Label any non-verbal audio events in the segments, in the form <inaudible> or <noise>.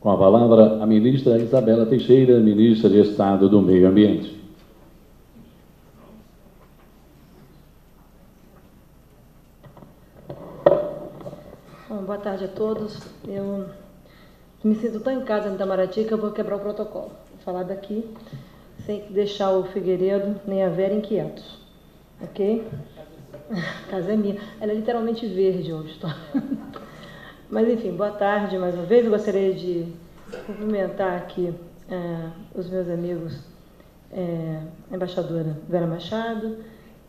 Com a palavra, a ministra Isabela Teixeira, ministra de Estado do Meio Ambiente. Bom, boa tarde a todos. Eu me sinto tão em casa em Itamaraty que eu vou quebrar o protocolo. Vou falar daqui sem deixar o Figueiredo nem a Vera inquietos. Ok? A casa é minha. Ela é literalmente verde hoje. Tô... <laughs> Mas enfim, boa tarde mais uma vez. Eu gostaria de cumprimentar aqui é, os meus amigos, é, a embaixadora Vera Machado,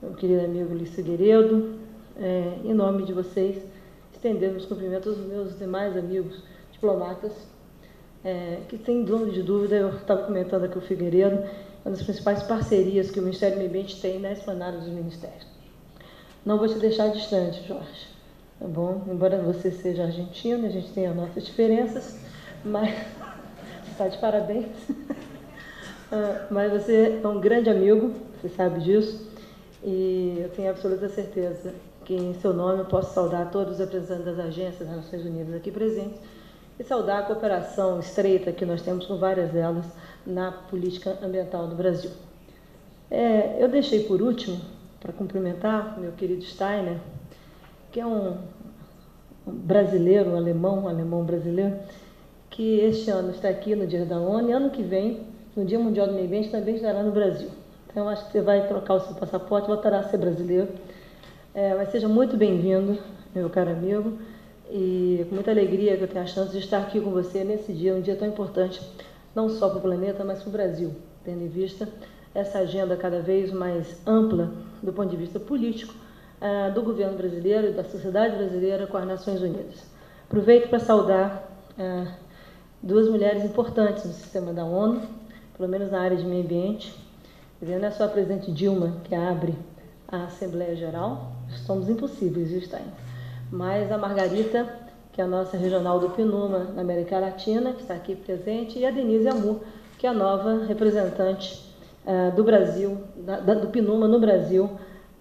meu querido amigo Luiz Figueiredo, é, em nome de vocês, estender os cumprimentos aos meus demais amigos diplomatas, que sem dúvida de dúvida, eu estava comentando aqui o Figueiredo, uma das principais parcerias que o Ministério do Meio Ambiente tem na esplanada dos ministérios. Não vou te deixar distante, Jorge tá bom? Embora você seja argentino, a gente tem as nossas diferenças, mas está <laughs> de parabéns. <laughs> Ah, mas você é um grande amigo, você sabe disso, e eu tenho absoluta certeza que em seu nome eu posso saudar todos os representantes das agências das Nações Unidas aqui presentes e saudar a cooperação estreita que nós temos com várias delas na política ambiental do Brasil. É, eu deixei por último, para cumprimentar meu querido Steiner, que é um brasileiro, alemão, alemão brasileiro, que este ano está aqui no Dia da ONU e ano que vem, no Dia Mundial do Meio Ambiente, também estará no Brasil. Então, acho que você vai trocar o seu passaporte, voltará a ser brasileiro. É, mas seja muito bem-vindo, meu caro amigo, e com muita alegria que eu tenho a chance de estar aqui com você nesse dia, um dia tão importante, não só para o planeta, mas para o Brasil, tendo em vista essa agenda cada vez mais ampla do ponto de vista político, uh, do governo brasileiro e da sociedade brasileira com as Nações Unidas. Aproveito para saudar uh, duas mulheres importantes no sistema da ONU, pelo menos na área de meio ambiente. Não é só a presidente Dilma que abre a Assembleia Geral, somos impossíveis, viu, Stein? Mas a Margarita, que é a nossa regional do PNUMA na América Latina, que está aqui presente, e a Denise Amur, que é a nova representante uh, do Brasil, do PNUMA no Brasil,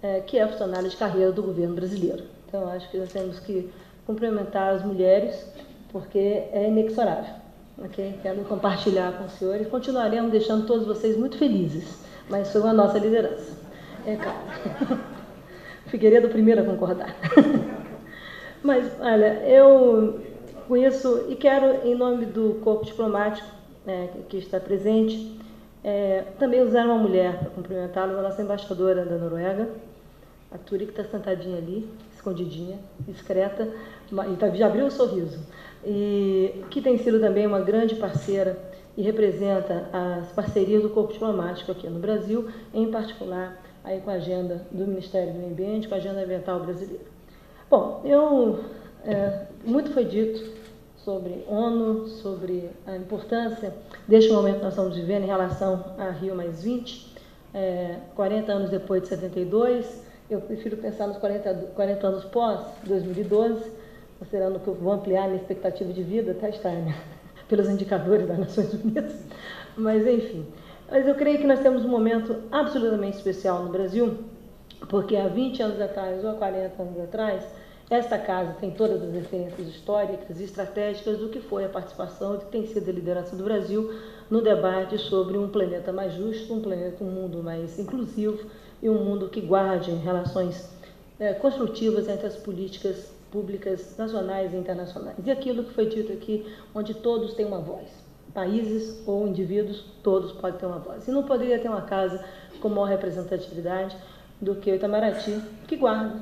é, que é funcionária de carreira do governo brasileiro. Então, acho que nós temos que cumprimentar as mulheres, porque é inexorável. Okay? Quero compartilhar com os senhores. Continuaremos deixando todos vocês muito felizes, mas foi a nossa liderança. É claro. <laughs> Figueiredo primeiro a concordar. <laughs> mas, olha, eu conheço e quero, em nome do corpo diplomático né, que está presente, é, também usar uma mulher para cumprimentá-lo, a nossa embaixadora da Noruega, a Turi que está sentadinha ali, escondidinha, discreta, e tá, já abriu o um sorriso. E que tem sido também uma grande parceira e representa as parcerias do corpo diplomático aqui no Brasil, em particular aí com a agenda do Ministério do Meio Ambiente, com a agenda ambiental brasileira. Bom, eu é, muito foi dito sobre ONU, sobre a importância deste momento que nós estamos vivendo em relação a Rio mais 20, é, 40 anos depois de 72, eu prefiro pensar nos 40, 40 anos pós 2012, considerando que eu vou ampliar minha expectativa de vida até estar né? pelos indicadores das Nações Unidas. Mas, enfim. Mas eu creio que nós temos um momento absolutamente especial no Brasil, porque há 20 anos atrás ou há 40 anos atrás, esta casa tem todas as referências históricas e estratégicas do que foi a participação e que tem sido a liderança do Brasil no debate sobre um planeta mais justo, um planeta, um mundo mais inclusivo e um mundo que guarde relações é, construtivas entre as políticas públicas nacionais e internacionais. E aquilo que foi dito aqui, onde todos têm uma voz. Países ou indivíduos, todos podem ter uma voz. E não poderia ter uma casa com maior representatividade do que o Itamaraty, que guarda,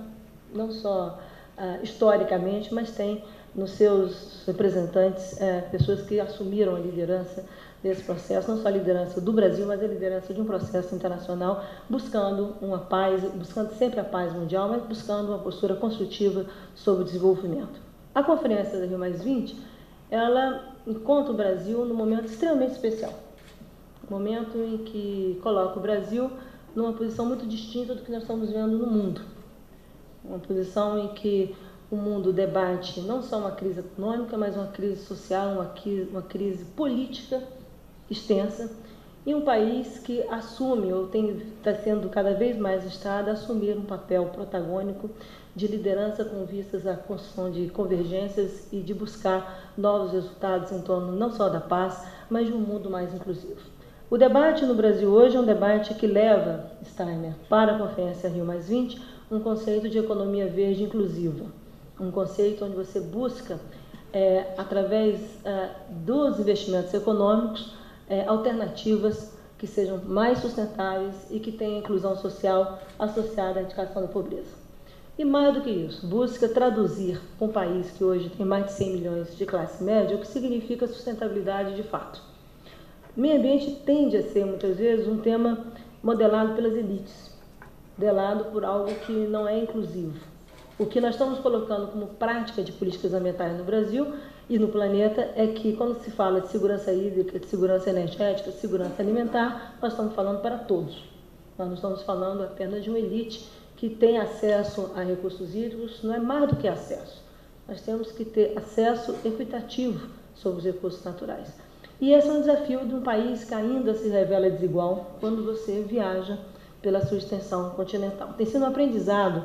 não só uh, historicamente, mas tem nos seus representantes uh, pessoas que assumiram a liderança desse processo, não só a liderança do Brasil, mas a liderança de um processo internacional, buscando uma paz, buscando sempre a paz mundial, mas buscando uma postura construtiva sobre o desenvolvimento. A conferência da Rio Mais 20, ela encontra o Brasil num momento extremamente especial, momento em que coloca o Brasil numa posição muito distinta do que nós estamos vendo no mundo, uma posição em que o mundo debate não só uma crise econômica, mas uma crise social, uma crise, uma crise política extensa e um país que assume ou está sendo cada vez mais Estado a assumir um papel protagônico de liderança com vistas à construção de convergências e de buscar novos resultados em torno não só da paz, mas de um mundo mais inclusivo. O debate no Brasil hoje é um debate que leva Steiner para a Conferência Rio um conceito de economia verde inclusiva, um conceito onde você busca, é, através é, dos investimentos econômicos, é, alternativas que sejam mais sustentáveis e que tenham inclusão social associada à indicação da pobreza. E mais do que isso, busca traduzir um país que hoje tem mais de 100 milhões de classe média o que significa sustentabilidade de fato. Meio ambiente tende a ser, muitas vezes, um tema modelado pelas elites, modelado por algo que não é inclusivo. O que nós estamos colocando como prática de políticas ambientais no Brasil e no planeta é que quando se fala de segurança hídrica, de segurança energética, de segurança alimentar, nós estamos falando para todos. Nós não estamos falando apenas de uma elite que tem acesso a recursos hídricos, não é mais do que acesso. Nós temos que ter acesso equitativo sobre os recursos naturais. E esse é um desafio de um país que ainda se revela desigual quando você viaja pela sua extensão continental. Tem sido um aprendizado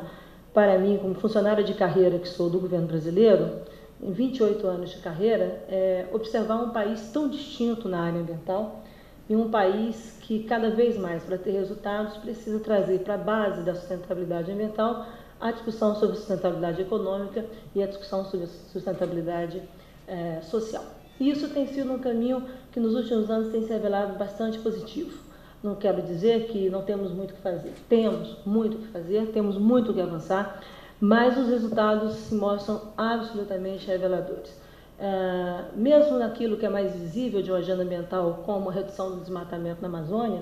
para mim, como funcionária de carreira que sou do governo brasileiro, em 28 anos de carreira, é observar um país tão distinto na área ambiental e um país que cada vez mais, para ter resultados, precisa trazer para a base da sustentabilidade ambiental a discussão sobre sustentabilidade econômica e a discussão sobre sustentabilidade é, social. E isso tem sido um caminho que nos últimos anos tem se revelado bastante positivo. Não quero dizer que não temos muito o que fazer. Temos muito o que fazer, temos muito o que avançar, mas os resultados se mostram absolutamente reveladores. É, mesmo naquilo que é mais visível de uma agenda ambiental, como a redução do desmatamento na Amazônia,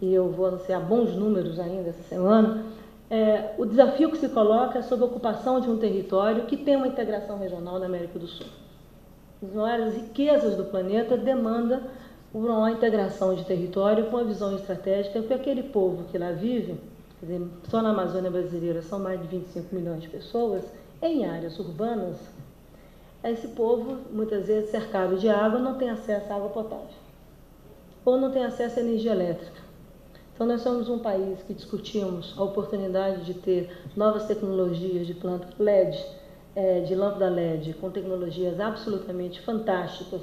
e eu vou anunciar bons números ainda essa semana, é, o desafio que se coloca é sobre a ocupação de um território que tem uma integração regional na América do Sul. As maiores riquezas do planeta uma integração de território com uma visão estratégica, porque aquele povo que lá vive dizer, só na Amazônia brasileira são mais de 25 milhões de pessoas, em áreas urbanas, esse povo, muitas vezes cercado de água, não tem acesso à água potável, ou não tem acesso à energia elétrica. Então, nós somos um país que discutimos a oportunidade de ter novas tecnologias de planta LED, é, de lâmpada LED, com tecnologias absolutamente fantásticas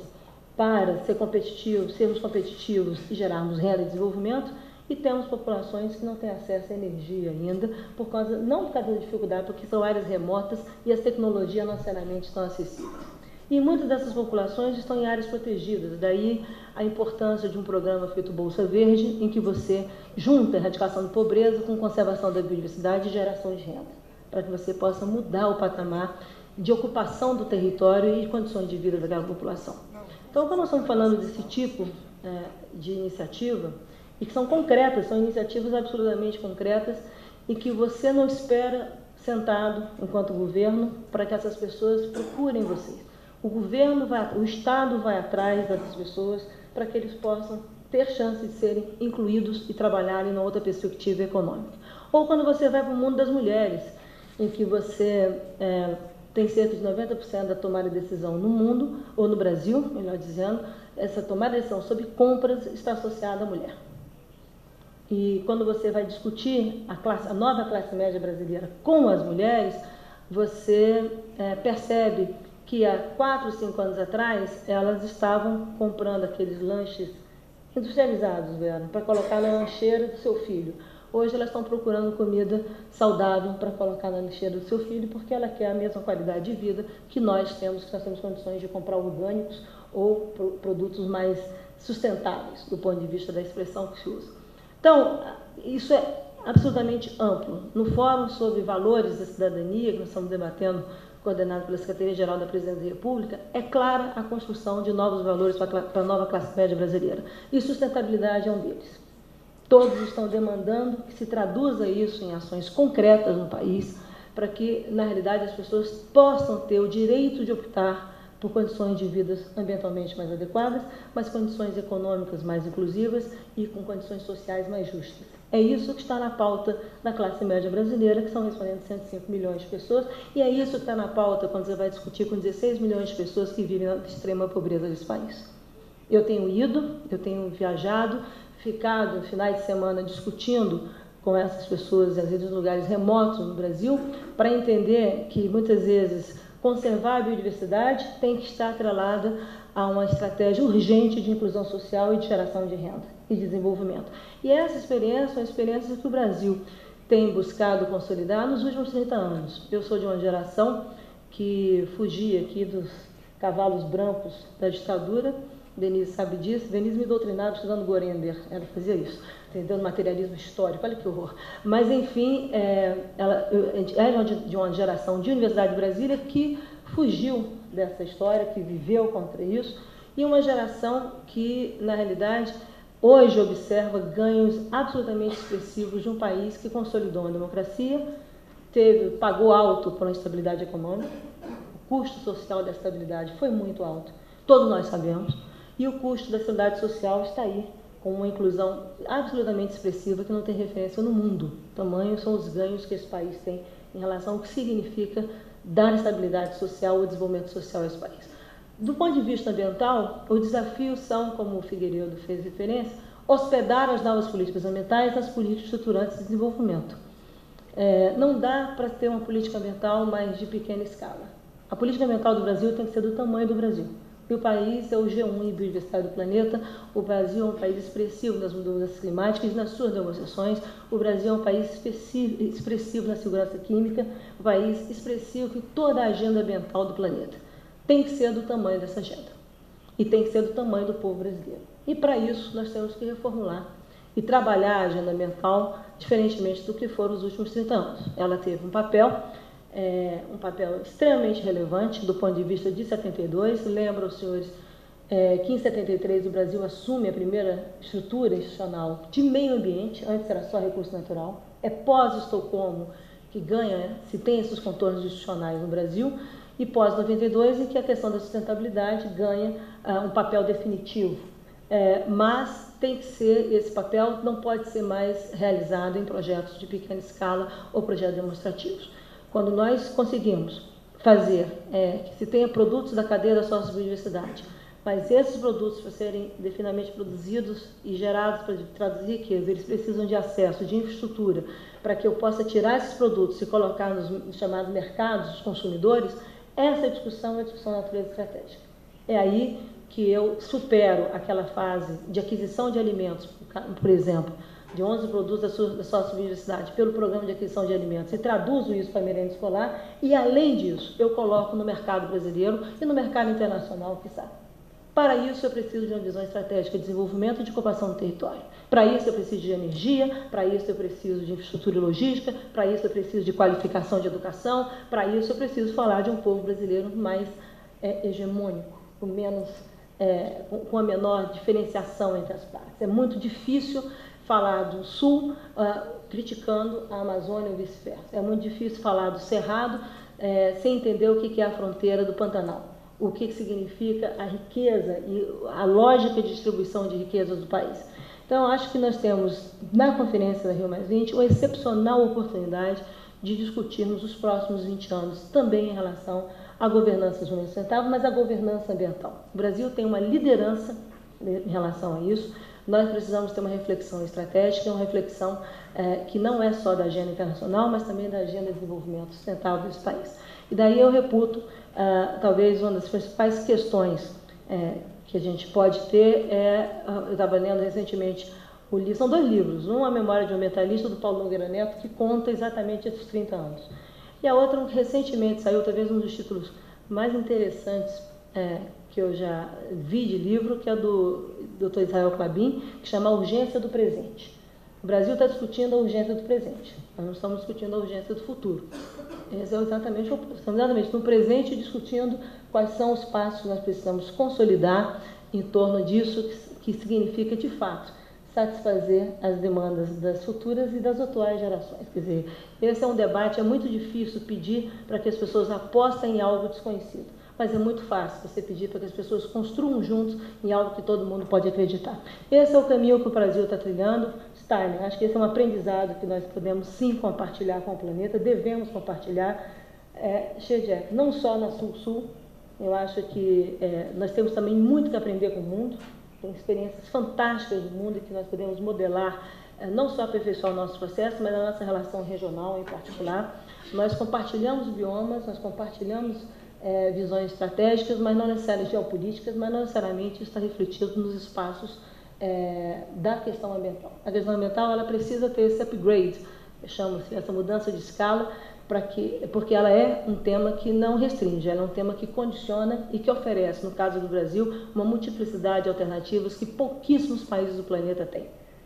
para ser competitivos, sermos competitivos e gerarmos renda e desenvolvimento, e temos populações que não têm acesso à energia ainda, por causa, não por causa da dificuldade, porque são áreas remotas e as tecnologias não necessariamente estão acessíveis. E muitas dessas populações estão em áreas protegidas, daí a importância de um programa feito Bolsa Verde, em que você junta a erradicação da pobreza com conservação da biodiversidade e geração de renda, para que você possa mudar o patamar de ocupação do território e condições de vida daquela população. Então, quando nós estamos falando desse tipo é, de iniciativa, e que são concretas, são iniciativas absolutamente concretas e que você não espera sentado enquanto governo para que essas pessoas procurem você. O governo vai, o Estado vai atrás dessas pessoas para que eles possam ter chance de serem incluídos e trabalharem numa outra perspectiva econômica. Ou quando você vai para o mundo das mulheres, em que você é, tem cerca de 90% da tomada de decisão no mundo, ou no Brasil, melhor dizendo, essa tomada de decisão sobre compras está associada à mulher. E quando você vai discutir a, classe, a nova classe média brasileira com as mulheres, você é, percebe que há quatro, cinco anos atrás elas estavam comprando aqueles lanches industrializados, para colocar na lancheira do seu filho. Hoje elas estão procurando comida saudável para colocar na lancheira do seu filho, porque ela quer a mesma qualidade de vida que nós temos, que nós temos condições de comprar orgânicos ou produtos mais sustentáveis, do ponto de vista da expressão que se usa. Então, isso é absolutamente amplo. No Fórum sobre Valores da Cidadania, que nós estamos debatendo, coordenado pela Secretaria-Geral da Presidência da República, é clara a construção de novos valores para a nova classe média brasileira. E sustentabilidade é um deles. Todos estão demandando que se traduza isso em ações concretas no país, para que, na realidade, as pessoas possam ter o direito de optar por condições de vida ambientalmente mais adequadas, mas condições econômicas mais inclusivas e com condições sociais mais justas. É isso que está na pauta da classe média brasileira, que são respondendo 105 milhões de pessoas, e é isso que está na pauta quando você vai discutir com 16 milhões de pessoas que vivem na extrema pobreza desse país. Eu tenho ido, eu tenho viajado, ficado finais de semana discutindo com essas pessoas, às vezes em lugares remotos no Brasil, para entender que muitas vezes conservar a biodiversidade tem que estar atrelada a uma estratégia urgente de inclusão social e de geração de renda e desenvolvimento. E essa experiência é uma experiência que o Brasil tem buscado consolidar nos últimos 30 anos. Eu sou de uma geração que fugia aqui dos cavalos brancos da ditadura Denise sabe disso. Denise me doutrinava estudando Gorender. Ela fazia isso, entendeu? Materialismo histórico. Olha que horror. Mas, enfim, é, ela é de uma geração de Universidade de Brasília que fugiu dessa história, que viveu contra isso, e uma geração que, na realidade, hoje observa ganhos absolutamente expressivos de um país que consolidou uma democracia, teve, pagou alto por uma estabilidade econômica, o custo social da estabilidade foi muito alto, todos nós sabemos. E o custo da seguridade social está aí, com uma inclusão absolutamente expressiva que não tem referência no mundo. Tamanhos são os ganhos que esse país tem em relação ao que significa dar estabilidade social ou desenvolvimento social a esse país. Do ponto de vista ambiental, os desafios são, como o Figueiredo fez referência, hospedar as novas políticas ambientais nas políticas estruturantes de desenvolvimento. É, não dá para ter uma política ambiental mais de pequena escala. A política ambiental do Brasil tem que ser do tamanho do Brasil. E o país é o G1 em biodiversidade do planeta. O Brasil é um país expressivo nas mudanças climáticas e nas suas negociações. O Brasil é um país expressivo na segurança química, um país expressivo em toda a agenda ambiental do planeta. Tem que ser do tamanho dessa agenda. E tem que ser do tamanho do povo brasileiro. E para isso nós temos que reformular e trabalhar a agenda ambiental diferentemente do que foram os últimos 30 anos. Ela teve um papel é, um papel extremamente relevante do ponto de vista de 72. Lembro aos senhores é, que em 73 o Brasil assume a primeira estrutura institucional de meio ambiente, antes era só recurso natural. É pós-Estocolmo que ganha, se tem esses contornos institucionais no Brasil, e pós-92 em que a questão da sustentabilidade ganha uh, um papel definitivo. É, mas tem que ser, esse papel não pode ser mais realizado em projetos de pequena escala ou projetos demonstrativos. Quando nós conseguimos fazer é, que se tenha produtos da cadeia da sociobiodiversidade, mas esses produtos, para serem definidamente produzidos e gerados para traduzir riqueza, eles precisam de acesso, de infraestrutura, para que eu possa tirar esses produtos e colocar nos chamados mercados dos consumidores, essa discussão é uma discussão de natureza estratégica. É aí que eu supero aquela fase de aquisição de alimentos, por exemplo, de 11 produtos da, sociobiodiversidade pelo programa de aquisição de alimentos e traduzo isso para a merenda escolar e, além disso, eu coloco no mercado brasileiro e no mercado internacional, sabe. Para isso, eu preciso de uma visão estratégica de desenvolvimento e de ocupação do território. Para isso, eu preciso de energia, para isso, eu preciso de infraestrutura e logística, para isso, eu preciso de qualificação de educação, para isso, eu preciso falar de um povo brasileiro mais é, hegemônico, com menos. É, com a menor diferenciação entre as partes. É muito difícil falar do Sul uh, criticando a Amazônia ou vice-versa. É muito difícil falar do Cerrado é, sem entender o que é a fronteira do Pantanal, o que significa a riqueza e a lógica de distribuição de riquezas do país. Então, acho que nós temos, na Conferência da Rio Mais 20, uma excepcional oportunidade de discutirmos os próximos 20 anos, também em relação à governança sustentável, mas à governança ambiental. O Brasil tem uma liderança em relação a isso nós precisamos ter uma reflexão estratégica, uma reflexão é, que não é só da agenda internacional, mas também da agenda de desenvolvimento sustentável desse país. E daí eu reputo, é, talvez uma das principais questões é, que a gente pode ter é, eu estava lendo recentemente o livro, são dois livros, um a memória de um ambientalista do Paulo Nogueira Neto, que conta exatamente esses 30 anos. E a outra, recentemente saiu, talvez um dos títulos mais interessantes é, que eu já vi de livro, que é do Dr. Israel Clabin, que chama Urgência do Presente. O Brasil está discutindo a urgência do presente, nós não estamos discutindo a urgência do futuro. Esse é exatamente Estamos exatamente no presente discutindo quais são os passos que nós precisamos consolidar em torno disso, que significa, de fato, satisfazer as demandas das futuras e das atuais gerações. Quer dizer, esse é um debate, é muito difícil pedir para que as pessoas apostem em algo desconhecido mas é muito fácil você pedir para que as pessoas construam juntos em algo que todo mundo pode acreditar. Esse é o caminho que o Brasil está trilhando. Steiner, acho que esse é um aprendizado que nós podemos sim compartilhar com o planeta, devemos compartilhar. É, não só na Sul-Sul, Eu acho que é, nós temos também muito que aprender com o mundo, tem experiências fantásticas do mundo que nós podemos modelar, é, não só aperfeiçoar o nosso processo, mas a nossa relação regional em particular. Nós compartilhamos biomas, nós compartilhamos é, visões estratégicas, mas não necessariamente geopolíticas, mas não necessariamente está refletido nos espaços é, da questão ambiental. A questão ambiental ela precisa ter esse upgrade, chama-se essa mudança de escala, para que, porque ela é um tema que não restringe, ela é um tema que condiciona e que oferece, no caso do Brasil, uma multiplicidade de alternativas que pouquíssimos países do planeta têm.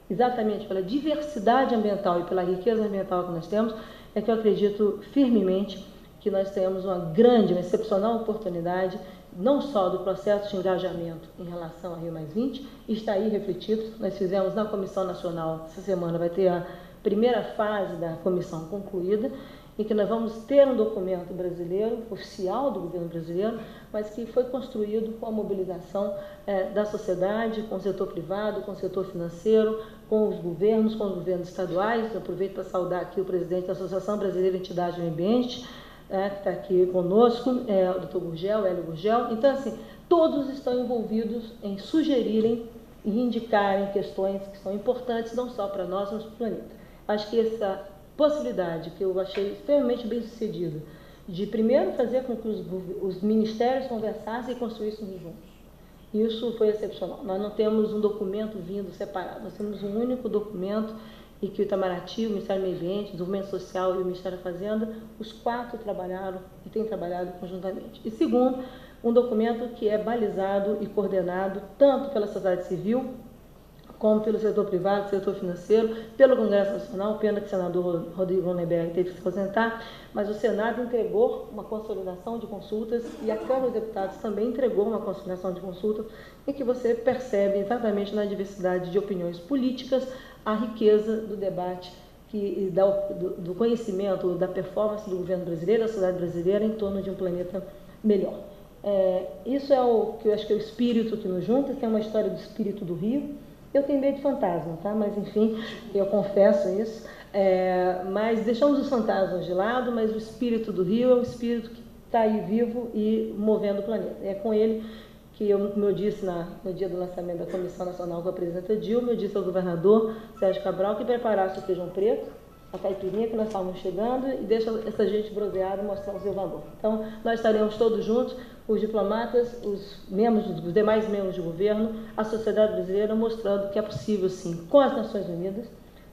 Exatamente pela diversidade ambiental e pela riqueza ambiental que nós temos, é que eu acredito firmemente que nós temos uma grande, uma excepcional oportunidade, não só do processo de engajamento em relação a Rio Mais 20, está aí refletido. Nós fizemos na Comissão Nacional, essa semana vai ter a primeira fase da comissão concluída, em que nós vamos ter um documento brasileiro, oficial do governo brasileiro, mas que foi construído com a mobilização é, da sociedade, com o setor privado, com o setor financeiro, com os governos, com os governos estaduais. aproveito para saudar aqui o presidente da Associação Brasileira de Entidades do Ambiente, é, que está aqui conosco, é, o doutor Gurgel, Hélio Gurgel. Então, assim, todos estão envolvidos em sugerirem e indicarem questões que são importantes não só para nós, mas para o planeta. Acho que essa possibilidade, que eu achei extremamente bem sucedida, de primeiro fazer com que os, os ministérios conversassem e construíssem juntos. Isso foi excepcional. Nós não temos um documento vindo separado, nós temos um único documento e que o Itamaraty, o Ministério do Meio Ambiente, o Desenvolvimento Social e o Ministério da Fazenda, os quatro trabalharam e têm trabalhado conjuntamente. E segundo, um documento que é balizado e coordenado tanto pela sociedade civil como pelo setor privado, setor financeiro, pelo Congresso Nacional, pena que o senador Rodrigo Ronenberg teve que se aposentar, mas o Senado entregou uma consolidação de consultas e a Câmara dos Deputados também entregou uma consolidação de consultas em que você percebe exatamente na diversidade de opiniões políticas a riqueza do debate que, do, do conhecimento, da performance do governo brasileiro, da sociedade brasileira em torno de um planeta melhor. É, isso é o que eu acho que é o espírito que nos junta, que é uma história do espírito do Rio, eu tenho medo de fantasma, tá? Mas enfim, eu confesso isso. É, mas deixamos os fantasmas de lado, mas o espírito do Rio é um espírito que está aí vivo e movendo o planeta. É com ele que eu, como eu disse na, no dia do lançamento da Comissão Nacional a presidenta Dilma, eu disse ao governador Sérgio Cabral que preparasse o feijão preto, a caipirinha que nós estávamos chegando e deixa essa gente broseada e mostrar o seu valor. Então, nós estaremos todos juntos, os diplomatas, os membros, os demais membros do governo, a sociedade brasileira, mostrando que é possível, sim, com as Nações Unidas,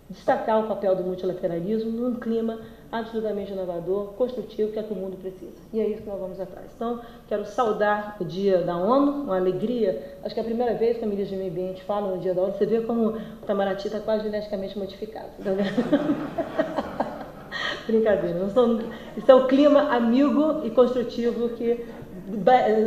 destacar o papel do multilateralismo num clima absolutamente inovador, construtivo, que é que o mundo precisa. E é isso que nós vamos atrás. Então, quero saudar o dia da ONU, uma alegria. Acho que é a primeira vez que a ministra do Meio Ambiente fala no dia da ONU. Você vê como o Itamaraty está quase geneticamente modificado. Tá <laughs> Brincadeira. Isso é o clima amigo e construtivo que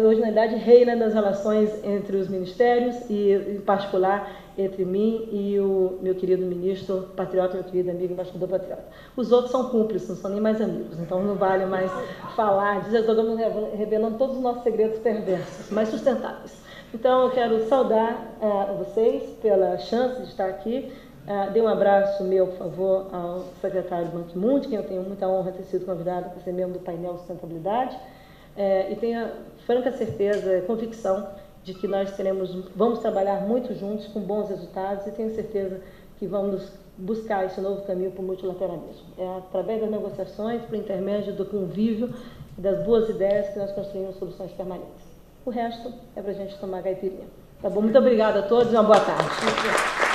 hoje, na verdade, reina nas relações entre os ministérios e, em particular, entre mim e o meu querido ministro patriota, meu querido amigo embaixador patriota. Os outros são cúmplices, não são nem mais amigos, então não vale mais falar, mundo revelando todos os nossos segredos perversos, mas sustentáveis. Então, eu quero saudar uh, vocês pela chance de estar aqui. Uh, dê um abraço meu, por favor, ao secretário Ban Ki-moon, de quem eu tenho muita honra ter sido convidado para ser membro do painel de sustentabilidade é, e tenho a franca certeza, convicção de que nós teremos, vamos trabalhar muito juntos com bons resultados e tenho certeza que vamos buscar esse novo caminho para o multilateralismo. É através das negociações, por intermédio do convívio e das boas ideias que nós construímos soluções permanentes. O resto é para a gente tomar caipirinha. Tá bom? Muito obrigada a todos e uma boa tarde.